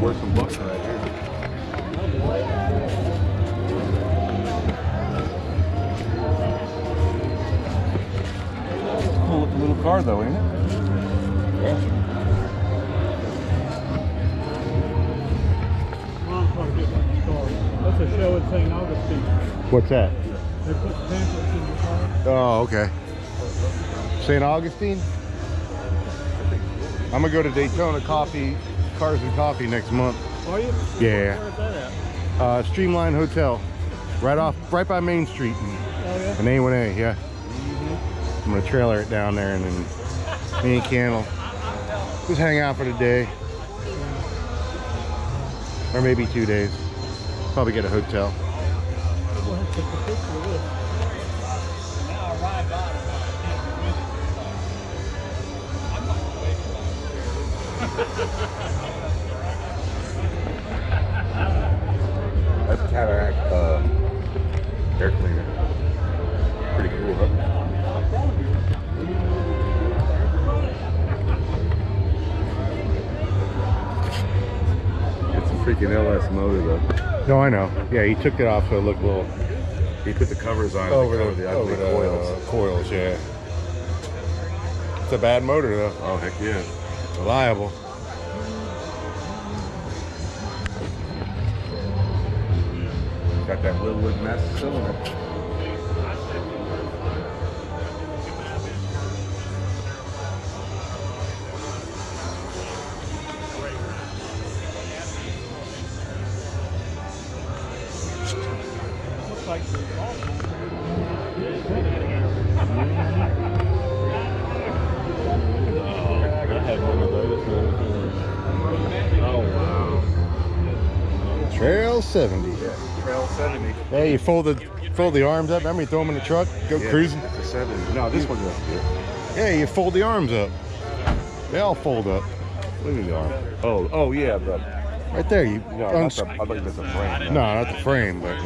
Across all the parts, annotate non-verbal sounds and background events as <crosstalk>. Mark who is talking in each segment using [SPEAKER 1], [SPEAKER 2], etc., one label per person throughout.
[SPEAKER 1] worth some bucks right here. Cool looking little car though, ain't it? Yeah.
[SPEAKER 2] Ron's trying to get my car. That's a show in St. Augustine.
[SPEAKER 3] What's that?
[SPEAKER 2] They put pamphlets in your car.
[SPEAKER 3] Oh, okay. St. Augustine? I'm gonna go to Daytona Coffee, Cars and Coffee next month.
[SPEAKER 2] Are you?
[SPEAKER 3] Yeah.
[SPEAKER 2] Where's that at?
[SPEAKER 3] Uh, Streamline Hotel, right off, right by Main Street
[SPEAKER 2] Oh, yeah?
[SPEAKER 3] in A1A. Yeah. I'm gonna trailer it down there and then me and Ken will just hang out for the day, or maybe two days. Probably get a hotel. <laughs> <laughs>
[SPEAKER 1] freaking LS motor though.
[SPEAKER 3] No, I know. Yeah, he took it off so it looked a little
[SPEAKER 1] He put the covers on
[SPEAKER 3] over
[SPEAKER 1] to
[SPEAKER 3] the,
[SPEAKER 1] cover the ugly
[SPEAKER 3] over the
[SPEAKER 1] coils.
[SPEAKER 3] uh, coils. Yeah. It's a bad motor though.
[SPEAKER 1] Oh heck yeah.
[SPEAKER 3] Reliable.
[SPEAKER 1] Got that little wood master cylinder.
[SPEAKER 2] Like the
[SPEAKER 1] I had one of those. Wow.
[SPEAKER 3] Trail 70.
[SPEAKER 1] Trail 70.
[SPEAKER 3] Hey, you fold the fold the arms up. Remember, you throw them in the truck, go
[SPEAKER 1] Yeah,
[SPEAKER 3] cruising.
[SPEAKER 1] A 70. No, this one doesn't.
[SPEAKER 3] Yeah, you fold the arms up. They all fold up.
[SPEAKER 1] Look at the arm. Oh, oh yeah, the
[SPEAKER 3] Right there. You
[SPEAKER 1] no, that's a, I think that's a frame.
[SPEAKER 3] no, not the frame, but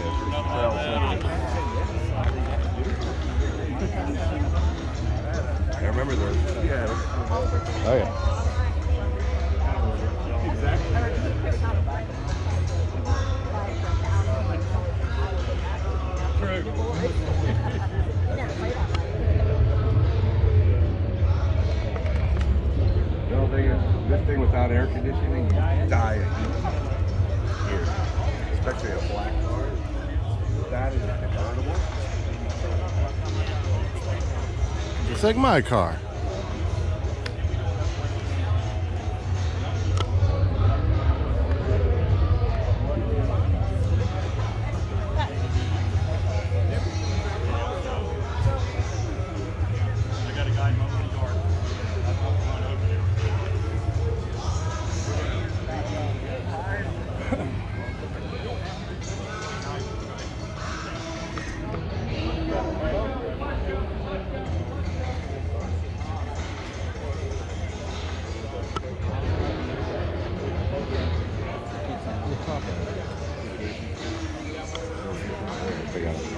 [SPEAKER 1] without air conditioning, you die of heat. Here, especially a black car. That is convertible.
[SPEAKER 3] It's like my car.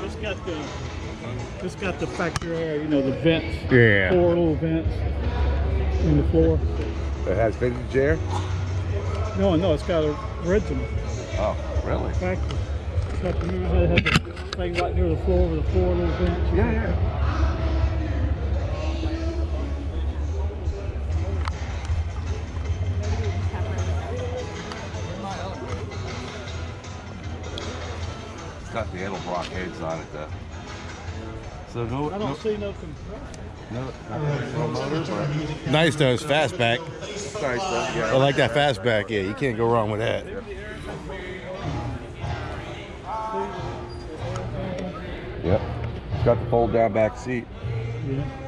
[SPEAKER 2] It's got the, it's got the factory air, you know, the vents.
[SPEAKER 3] Yeah.
[SPEAKER 2] Four little vents in the floor.
[SPEAKER 1] It has vintage air?
[SPEAKER 2] No, no, it's got a original
[SPEAKER 1] Oh, really?
[SPEAKER 2] factory. It's got the, remember how had the thing right near the floor with the four little vents?
[SPEAKER 1] Yeah, yeah. It's got the Edelbrock heads on it though. So no,
[SPEAKER 2] I don't see no compressor.
[SPEAKER 1] no, no motors or
[SPEAKER 3] Nice though, it's fastback.
[SPEAKER 1] Nice though.
[SPEAKER 3] I like that fastback. Yeah, you can't go wrong with that.
[SPEAKER 1] Yep. It's got the fold down back seat.
[SPEAKER 2] Yeah.